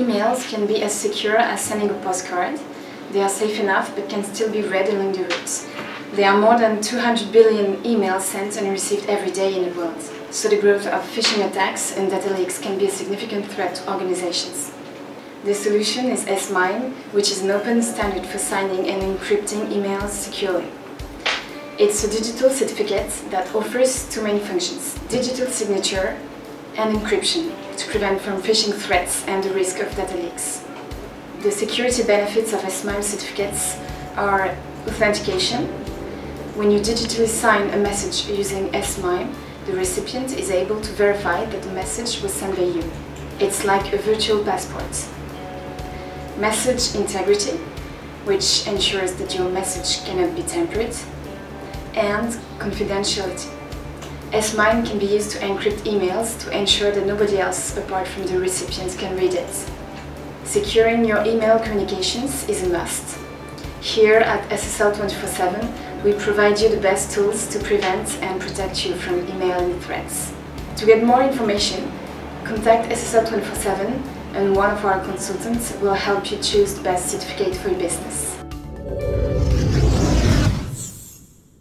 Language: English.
Emails can be as secure as sending a postcard. They are safe enough but can still be read along the route. There are more than 200 billion emails sent and received every day in the world. So the growth of phishing attacks and data leaks can be a significant threat to organizations. The solution is S-MIME, which is an open standard for signing and encrypting emails securely. It's a digital certificate that offers two main functions, digital signature and encryption, to prevent from phishing threats and the risk of data leaks. The security benefits of S-MIME certificates are authentication. When you digitally sign a message using S-MIME, the recipient is able to verify that the message was sent by you. It's like a virtual passport. Message integrity, which ensures that your message cannot be tampered and confidentiality. S-MIME can be used to encrypt emails to ensure that nobody else apart from the recipient can read it. Securing your email communications is a must. Here at SSL 24-7, we provide you the best tools to prevent and protect you from email threats. To get more information, contact SSL 24-7 and one of our consultants will help you choose the best certificate for your business.